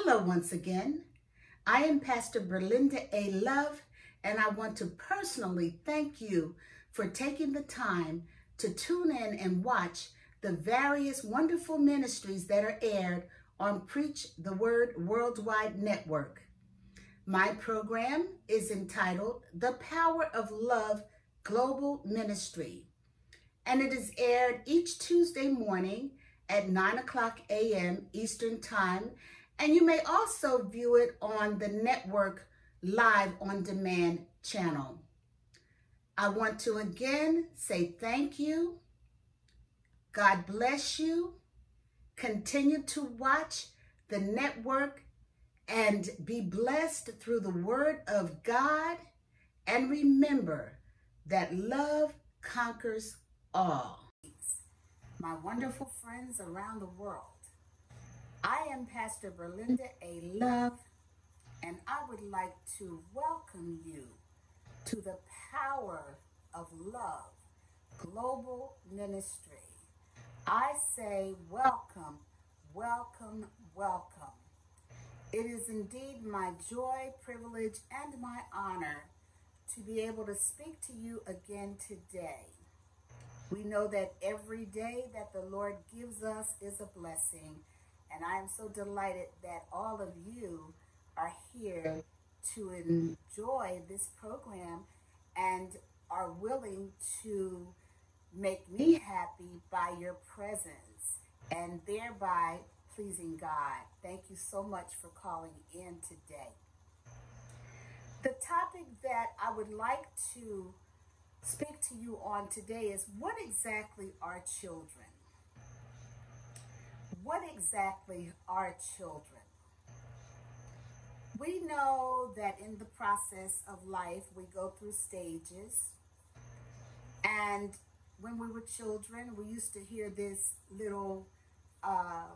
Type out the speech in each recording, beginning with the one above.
Hello once again. I am Pastor Berlinda A. Love, and I want to personally thank you for taking the time to tune in and watch the various wonderful ministries that are aired on Preach the Word Worldwide Network. My program is entitled The Power of Love Global Ministry, and it is aired each Tuesday morning at 9 o'clock a.m. Eastern Time, and you may also view it on the network live on demand channel. I want to again say thank you. God bless you. Continue to watch the network and be blessed through the word of God. And remember that love conquers all. My wonderful friends around the world, I am Pastor Berlinda A. Love, and I would like to welcome you to the power of love global ministry. I say welcome, welcome, welcome. It is indeed my joy, privilege, and my honor to be able to speak to you again today. We know that every day that the Lord gives us is a blessing, and I am so delighted that all of you are here to enjoy this program and are willing to make me happy by your presence and thereby pleasing God. Thank you so much for calling in today. The topic that I would like to speak to you on today is what exactly are children? What exactly are children? We know that in the process of life, we go through stages. And when we were children, we used to hear this little uh,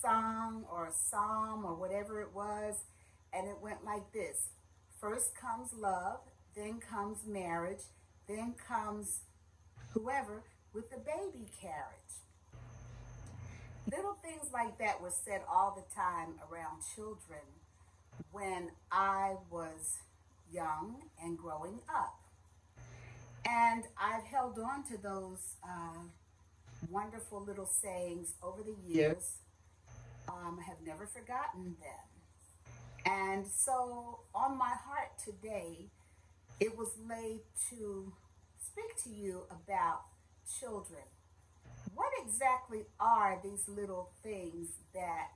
song or psalm or whatever it was, and it went like this First comes love, then comes marriage, then comes whoever with the baby carriage. Little things like that were said all the time around children when I was young and growing up. And I've held on to those uh, wonderful little sayings over the years. Um, I have never forgotten them. And so on my heart today, it was laid to speak to you about children. What exactly are these little things that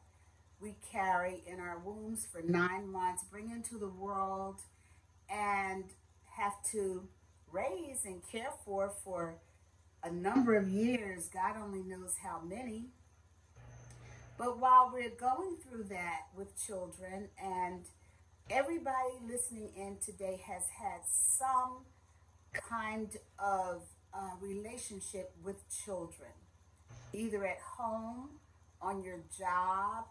we carry in our wombs for nine months, bring into the world, and have to raise and care for for a number of years? God only knows how many. But while we're going through that with children, and everybody listening in today has had some kind of uh, relationship with children, either at home, on your job.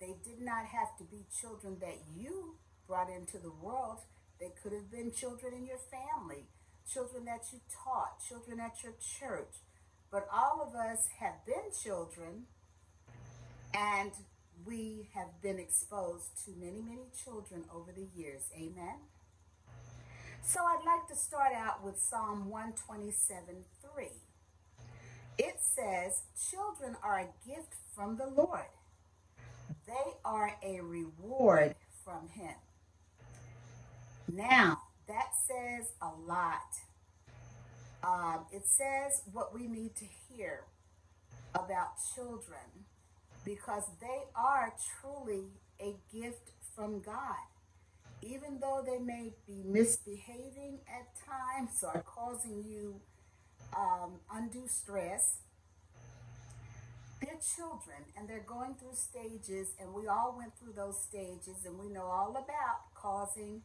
They did not have to be children that you brought into the world. They could have been children in your family, children that you taught, children at your church. But all of us have been children and we have been exposed to many, many children over the years. Amen. So I'd like to start out with Psalm 127 3. It says, Children are a gift from the Lord, they are a reward from Him. Now, that says a lot. Um, it says what we need to hear about children because they are truly a gift from God even though they may be misbehaving at times or causing you um, undue stress, they're children and they're going through stages, and we all went through those stages, and we know all about causing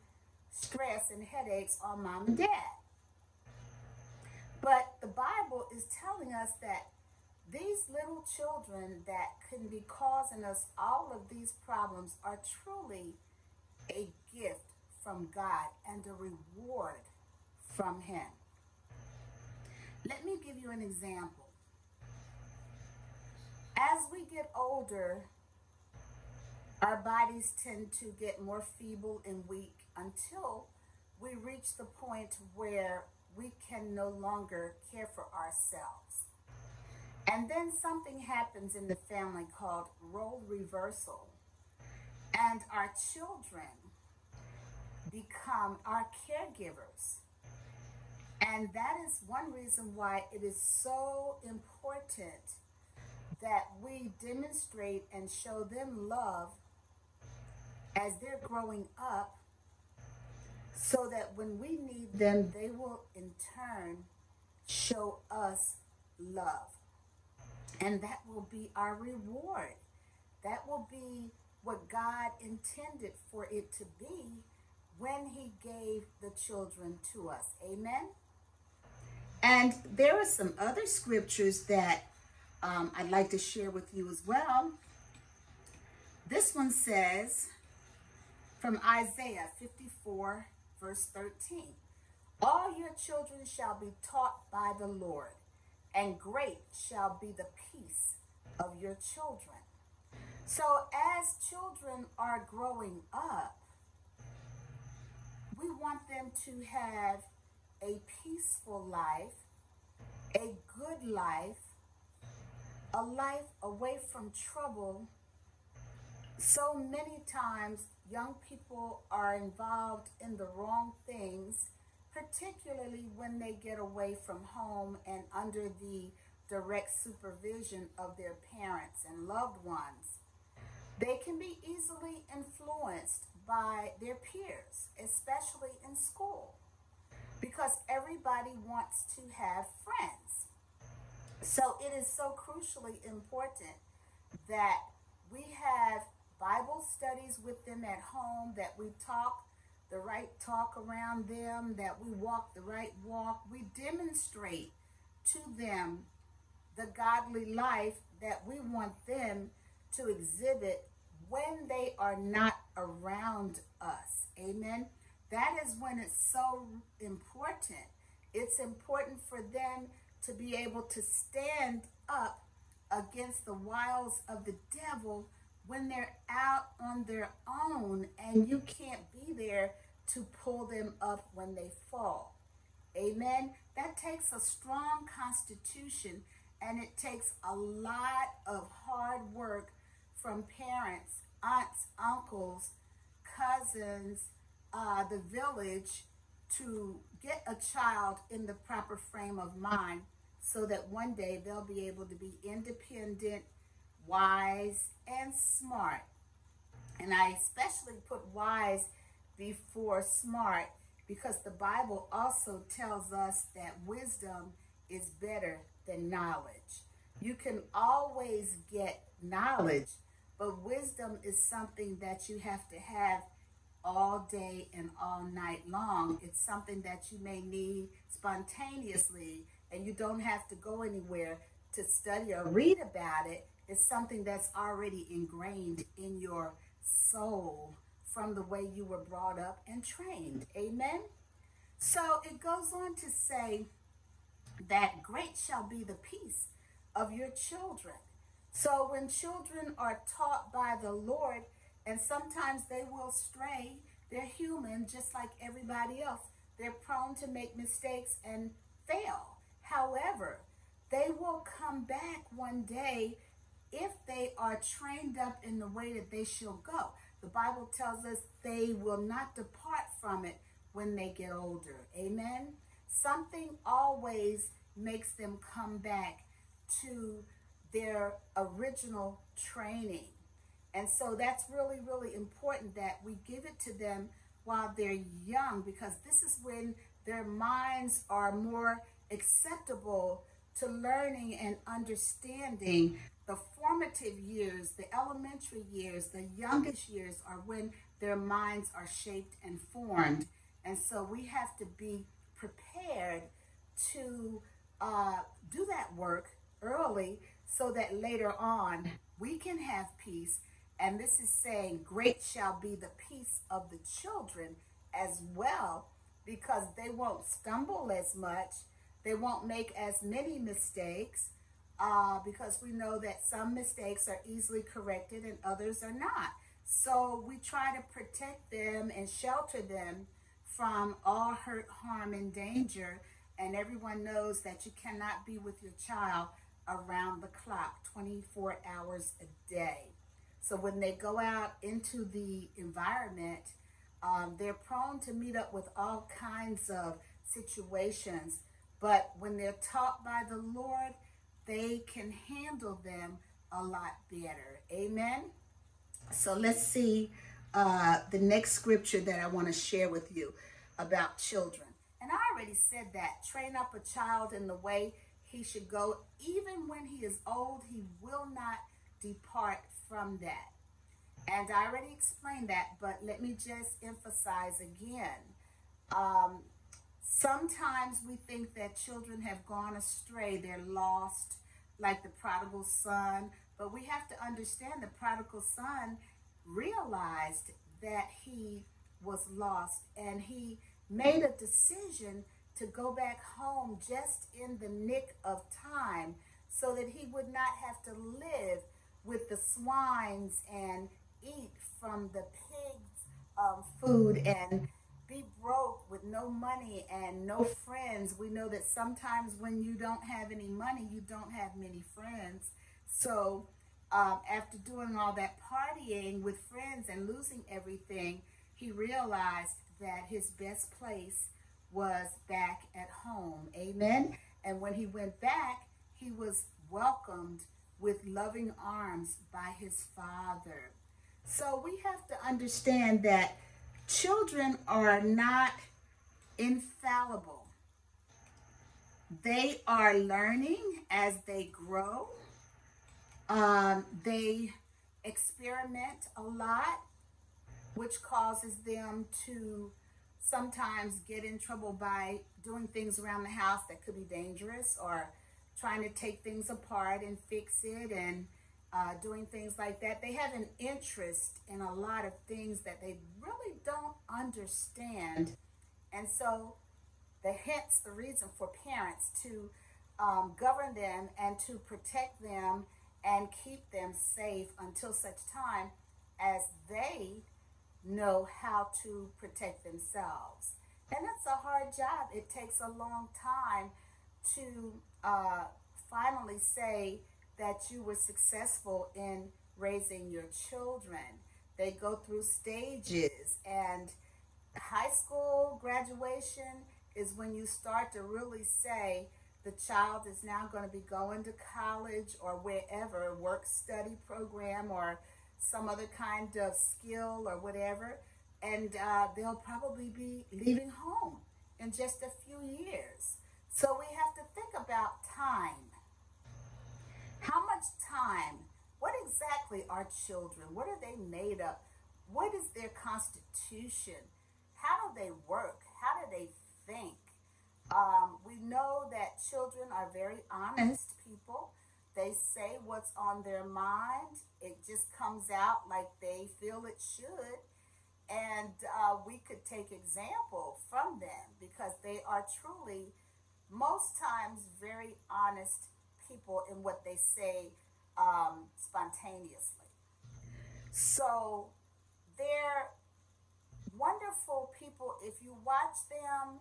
stress and headaches on mom and dad. But the Bible is telling us that these little children that can be causing us all of these problems are truly a gift from God and a reward from Him. Let me give you an example. As we get older, Our bodies tend to get more feeble and weak until we reach the point where we can no longer care for ourselves. And then something happens in the family called role reversal. And our children become our caregivers. And that is one reason why it is so important that we demonstrate and show them love as they're growing up so that when we need them, they will in turn show us love. And that will be our reward. That will be what God intended for it to be when He gave the children to us. Amen. And there are some other scriptures that um, I'd like to share with you as well. This one says from Isaiah 54, verse 13 All your children shall be taught by the Lord, and great shall be the peace of your children. So, as children are growing up, we want them to have peaceful life, a good life, a life away from trouble. So many times, young people are involved in the wrong things, particularly when they get away from home and under the direct supervision of their parents and loved ones. They can be easily influenced by their peers, especially in school because everybody wants to have friends. So it is so crucially important that we have Bible studies with them at home, that we talk the right talk around them, that we walk the right walk. We demonstrate to them the godly life that we want them to exhibit when they are not around us. Amen. That is when it's so important. It's important for them to be able to stand up against the wiles of the devil when they're out on their own and you can't be there to pull them up when they fall. Amen. That takes a strong constitution and it takes a lot of hard work from parents, aunts, uncles, cousins, uh, the village to get a child in the proper frame of mind so that one day they'll be able to be independent, wise, and smart. And I especially put wise before smart because the Bible also tells us that wisdom is better than knowledge. You can always get knowledge, but wisdom is something that you have to have all day and all night long. It's something that you may need spontaneously, and you don't have to go anywhere to study or read about it. It's something that's already ingrained in your soul from the way you were brought up and trained. Amen. So it goes on to say that great shall be the peace of your children. So when children are taught by the Lord, and sometimes they will stray. They're human just like everybody else. They're prone to make mistakes and fail. However, they will come back one day if they are trained up in the way that they shall go. The Bible tells us they will not depart from it when they get older. Amen. Something always makes them come back to their original training. And so that's really, really important that we give it to them while they're young because this is when their minds are more acceptable to learning and understanding. The formative years, the elementary years, the youngest years are when their minds are shaped and formed. And so we have to be prepared to uh, do that work early so that later on we can have peace and this is saying, Great shall be the peace of the children as well, because they won't stumble as much. They won't make as many mistakes, uh, because we know that some mistakes are easily corrected and others are not. So we try to protect them and shelter them from all hurt, harm, and danger. And everyone knows that you cannot be with your child around the clock, 24 hours a day. So when they go out into the environment, um, they're prone to meet up with all kinds of situations. But when they're taught by the Lord, they can handle them a lot better. Amen. So let's see uh, the next scripture that I want to share with you about children. And I already said that train up a child in the way he should go, even when he is old, he will not depart from that. And I already explained that, but let me just emphasize again. Um, sometimes we think that children have gone astray, they're lost, like the prodigal son. But we have to understand the prodigal son realized that he was lost and he made a decision to go back home just in the nick of time so that he would not have to live with the swines and eat from the pigs' um, food and be broke with no money and no friends. We know that sometimes when you don't have any money, you don't have many friends. So um, after doing all that partying with friends and losing everything, he realized that his best place was back at home. Amen. And when he went back, he was welcomed with loving arms by his father. So we have to understand that children are not infallible. They are learning as they grow. Um, they experiment a lot, which causes them to sometimes get in trouble by doing things around the house that could be dangerous or trying to take things apart and fix it and uh, doing things like that. They have an interest in a lot of things that they really don't understand. And so the hence the reason for parents to um, govern them and to protect them and keep them safe until such time as they know how to protect themselves. And that's a hard job. It takes a long time to uh, finally say that you were successful in raising your children. They go through stages, and high school graduation is when you start to really say the child is now going to be going to college or wherever, work study program or some other kind of skill or whatever, and uh, they'll probably be leaving home in just a few years. So we have to think about time. How much time? What exactly are children? What are they made of? What is their constitution? How do they work? How do they think? Um, we know that children are very honest people. They say what's on their mind. It just comes out like they feel it should. And uh, we could take example from them because they are truly, most times, very honest people in what they say um, spontaneously. So they're wonderful people. If you watch them,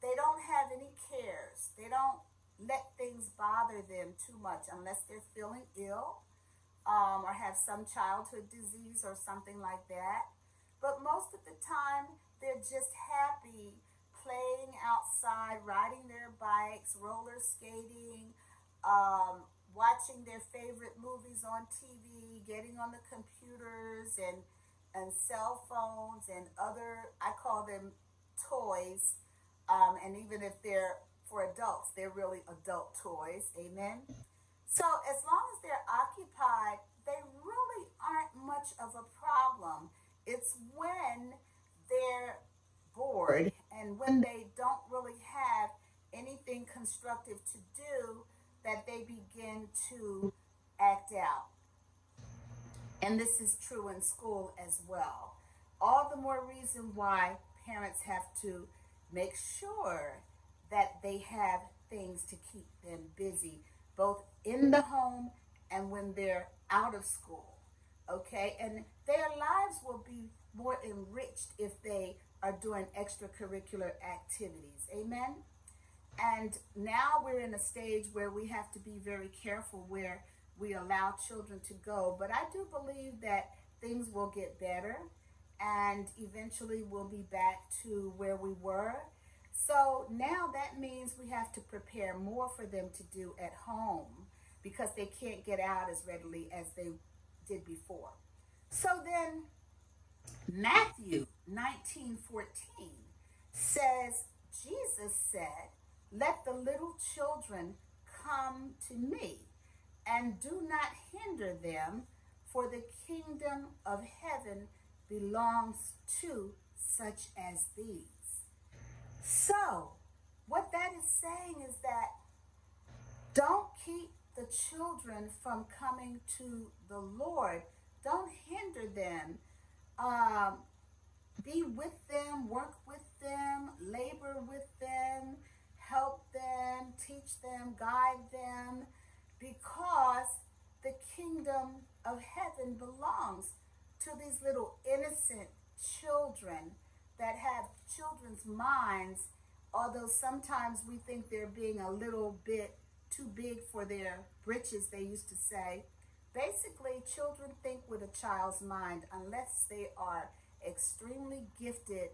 they don't have any cares. They don't let things bother them too much unless they're feeling ill um, or have some childhood disease or something like that. But most of the time, they're just happy playing outside, riding their bikes, roller skating, um, watching their favorite movies on TV, getting on the computers and and cell phones and other I call them toys. Um, and even if they're for adults, they're really adult toys. Amen. So as long as they're occupied, they really aren't much of a problem. It's when they're bored and when they don't really have anything constructive to do that they begin to act out. And this is true in school as well. All the more reason why parents have to make sure that they have things to keep them busy, both in the home and when they're out of school. okay? And their lives will be more enriched if they are doing extracurricular activities. Amen? And now we're in a stage where we have to be very careful where we allow children to go. But I do believe that things will get better and eventually we'll be back to where we were. So now that means we have to prepare more for them to do at home because they can't get out as readily as they did before. So then Matthew 19 14 says, Jesus said, Let the little children come to me, and do not hinder them, for the kingdom of heaven belongs to such as these. So, what that is saying is that don't keep the children from coming to the Lord. Don't hinder them. Um, be with them, work with them, labor with them, help them, teach them, guide them, because the kingdom of heaven belongs to these little innocent children that have children's minds, although sometimes we think they're being a little bit too big for their britches, they used to say. Basically, children think with a child's mind unless they are extremely gifted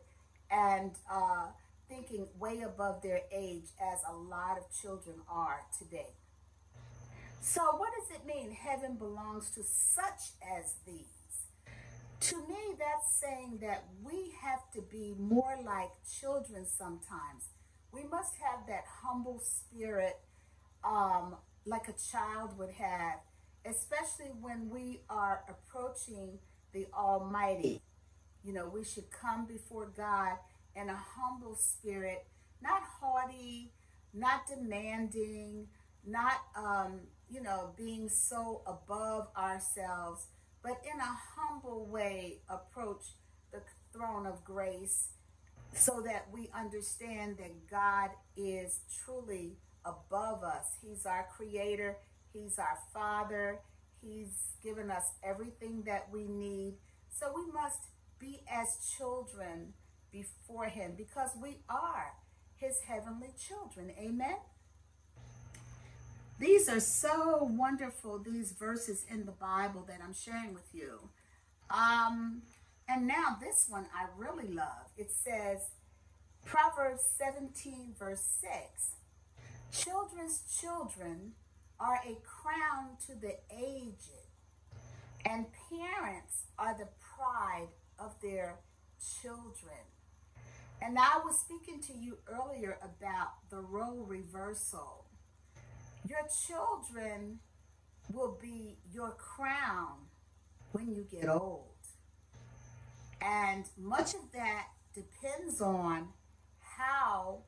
and uh, thinking way above their age, as a lot of children are today. So, what does it mean? Heaven belongs to such as these. To me, that's saying that we have to be more like children sometimes. We must have that humble spirit um, like a child would have, especially when we are approaching the Almighty. You know, we should come before God in a humble spirit, not haughty, not demanding, not, um, you know, being so above ourselves, but in a humble way approach the throne of grace so that we understand that God is truly above us. He's our creator. He's our father. He's given us everything that we need. So we must be as children before him because we are his heavenly children. Amen. These are so wonderful, these verses in the Bible that I'm sharing with you. Um, and now this one I really love. It says, Proverbs 17, verse 6 Children's children are a crown to the aged, and parents are the pride of their children. And I was speaking to you earlier about the role reversal. Your children will be your crown when you get old. And much of that depends on how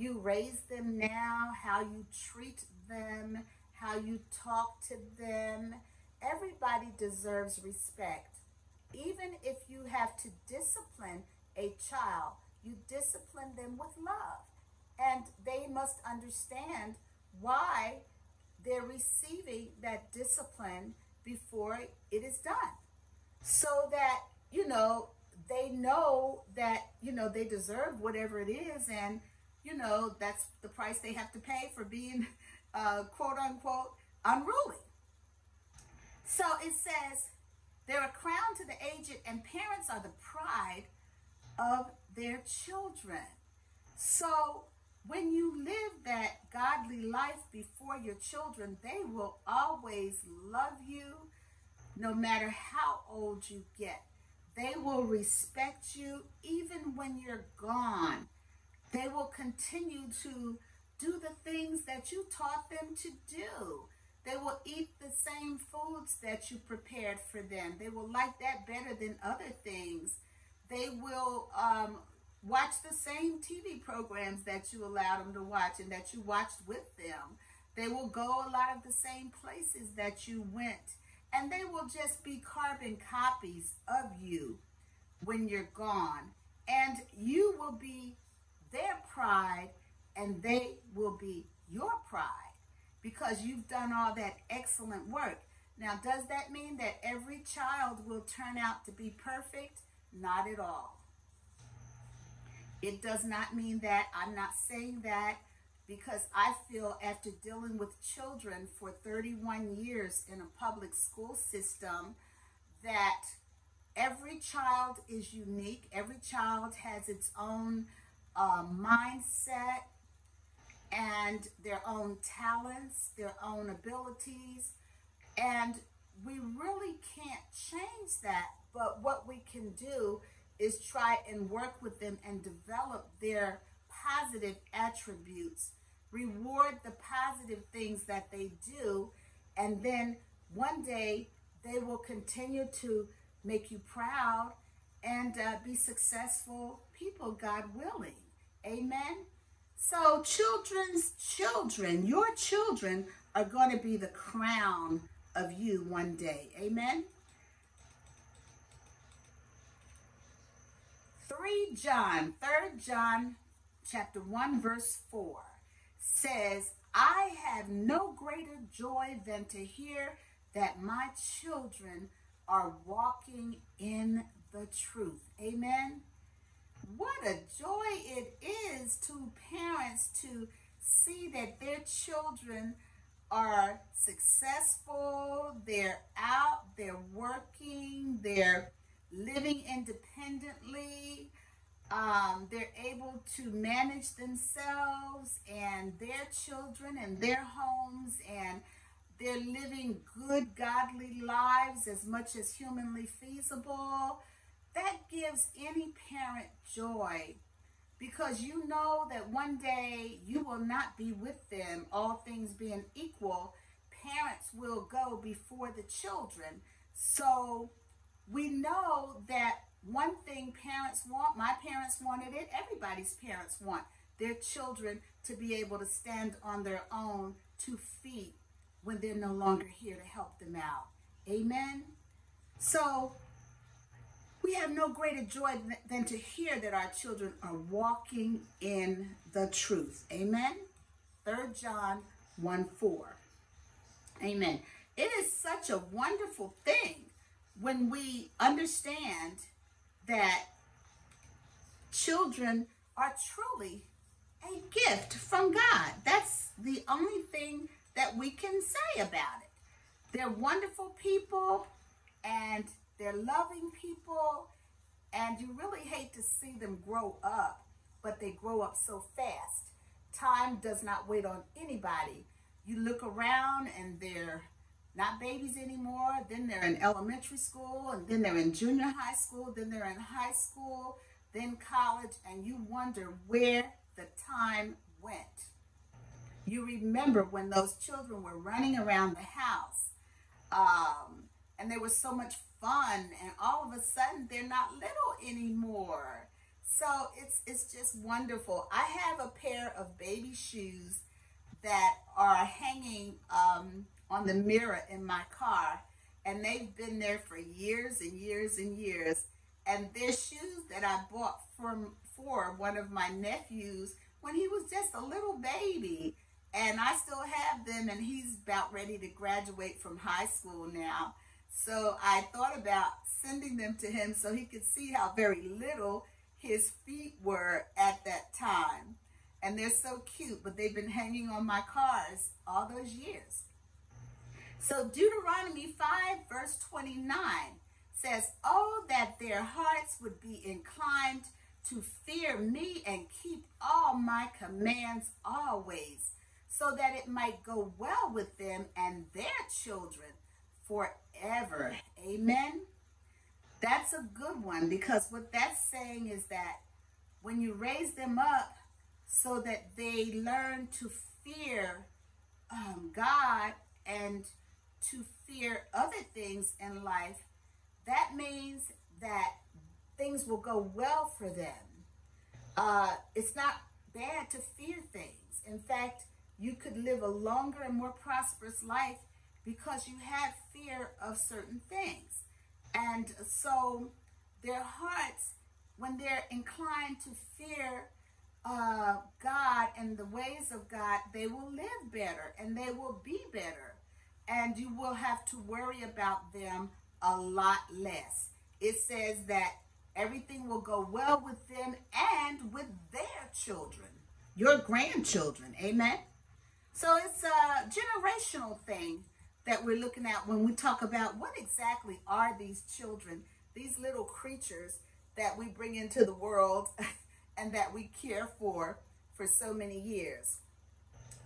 you raise them now, how you treat them, how you talk to them. Everybody deserves respect. Even if you have to discipline a child, you discipline them with love. And they must understand why they're receiving that discipline before it is done. So that, you know, they know that, you know, they deserve whatever it is and you know, that's the price they have to pay for being, uh, quote unquote, unruly. So it says, they're a crown to the aged, and parents are the pride of their children. So when you live that godly life before your children, they will always love you no matter how old you get. They will respect you even when you're gone. They will continue to do the things that you taught them to do. They will eat the same foods that you prepared for them. They will like that better than other things. They will um, watch the same TV programs that you allowed them to watch and that you watched with them. They will go a lot of the same places that you went. And they will just be carbon copies of you when you're gone. And you will be their pride and they will be your pride because you've done all that excellent work. Now, does that mean that every child will turn out to be perfect? Not at all. It does not mean that. I'm not saying that because I feel after dealing with children for 31 years in a public school system that every child is unique. Every child has its own uh, mindset and their own talents, their own abilities. And we really can't change that. But what we can do is try and work with them and develop their positive attributes, reward the positive things that they do, and then one day they will continue to make you proud and uh, be successful people, God willing. Amen. So, children's children, your children are going to be the crown of you one day. Amen. 3 John, 3 John chapter 1 verse 4 says, I have no greater joy than to hear that my children are walking in the truth. Amen. What a joy it is to parents to see that their children are successful, they're out, they're working, they're living independently. Um, they're able to manage themselves and their children and their homes, and they're living good, godly lives as much as humanly feasible. That gives any parent joy because you know that one day you will not be with them, all things being equal. Parents will go before the children. So we know that one thing parents want, my parents wanted it, everybody's parents want their children to be able to stand on their own two feet when they're no longer here to help them out. Amen. So we have no greater joy than to hear that our children are walking in the truth. Amen. 3 John 1 4. Amen. It is such a wonderful thing when we understand that children are truly a gift from God. That's the only thing that we can say about it. They're wonderful people and they're loving people, and you really hate to see them grow up, but they grow up so fast. Time does not wait on anybody. You look around and they're not babies anymore. Then they're in elementary school, and then they're in junior high school, then they're in high school, then college, and you wonder where the time went. You remember when those children were running around the house, um, and there was so much fun, and all of a sudden they're not little anymore. So it's it's just wonderful. I have a pair of baby shoes that are hanging um, on the mirror in my car. And they've been there for years and years and years. And they're shoes that I bought from for one of my nephews when he was just a little baby. And I still have them, and he's about ready to graduate from high school now. So I thought about sending them to him so he could see how very little his feet were at that time. And they're so cute, but they've been hanging on my cars all those years. So Deuteronomy 5 verse 29 says, Oh, that their hearts would be inclined to fear me and keep all my commands always, so that it might go well with them and their children forever. Ever amen. That's a good one because what that's saying is that when you raise them up so that they learn to fear um, God and to fear other things in life, that means that things will go well for them. Uh, it's not bad to fear things. In fact, you could live a longer and more prosperous life because you have fear of certain things. And so their hearts, when they're inclined to fear uh, God and the ways of God, they will live better and they will be better and you will have to worry about them a lot less. It says that everything will go well with them and with their children, your grandchildren. Amen. So it's a generational thing that we're looking at when we talk about what exactly are these children, these little creatures that we bring into the world and that we care for for so many years.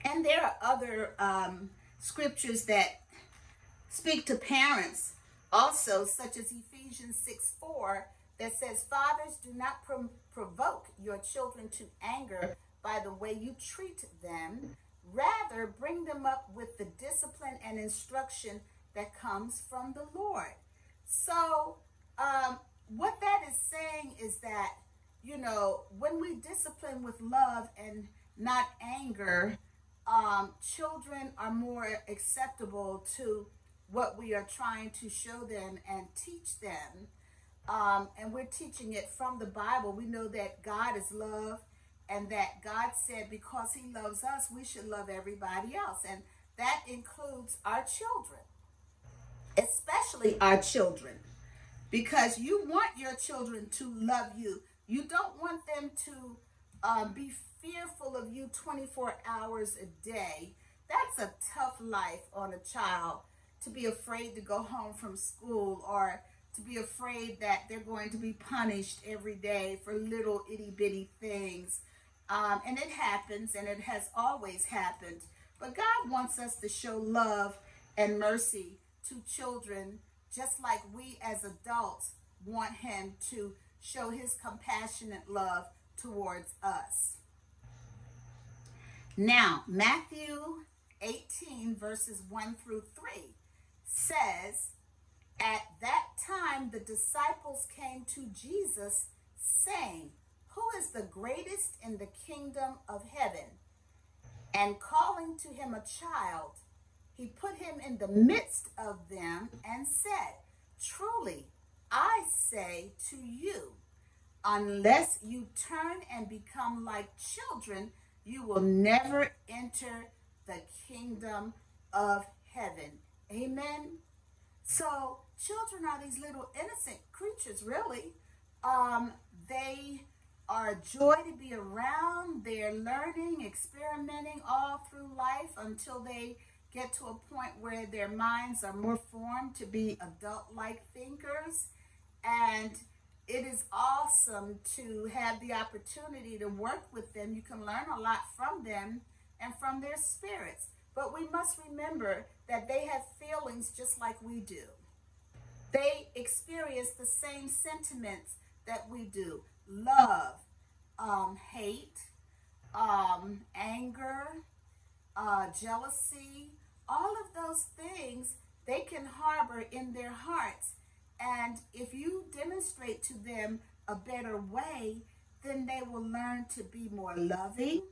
And there are other um, scriptures that speak to parents also, such as Ephesians 6 4, that says, Fathers, do not pro- provoke your children to anger by the way you treat them. Rather, bring them up with the discipline and instruction that comes from the Lord. So, um, what that is saying is that, you know, when we discipline with love and not anger, um, children are more acceptable to what we are trying to show them and teach them. Um, and we're teaching it from the Bible. We know that God is love and that God said because he loves us, we should love everybody else. And that includes our children, especially our children, because you want your children to love you. You don't want them to um, be fearful of you 24 hours a day. That's a tough life on a child to be afraid to go home from school or to be afraid that they're going to be punished every day for little itty bitty things. Um, and it happens and it has always happened. But God wants us to show love and mercy to children just like we as adults want Him to show His compassionate love towards us. Now, Matthew 18, verses 1 through 3 says, At that time the disciples came to Jesus, saying, Who is the greatest in the kingdom of heaven? And calling to him a child, he put him in the midst of them and said, Truly, I say to you, unless you turn and become like children, you will never enter the kingdom of heaven. Amen. So children are these little innocent creatures, really. Um, they are a joy to be around. They're learning, experimenting all through life until they get to a point where their minds are more formed to be adult-like thinkers. And it is awesome to have the opportunity to work with them. You can learn a lot from them and from their spirits. But we must remember that they have feelings just like we do. They experience the same sentiments that we do love, um, hate, um, anger, uh, jealousy, all of those things they can harbor in their hearts. And if you demonstrate to them a better way, then they will learn to be more loving,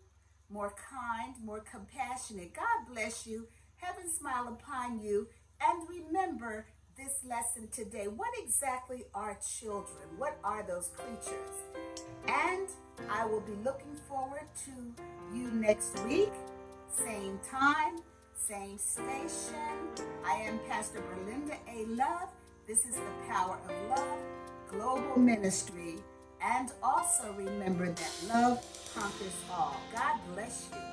more kind, more compassionate. God bless you. Heaven smile upon you. And remember this lesson today. What exactly are children? What are those creatures? And I will be looking forward to you next week. Same time, same station. I am Pastor Berlinda A. Love. This is the Power of Love Global Ministry. And also remember that love conquers all. God bless you.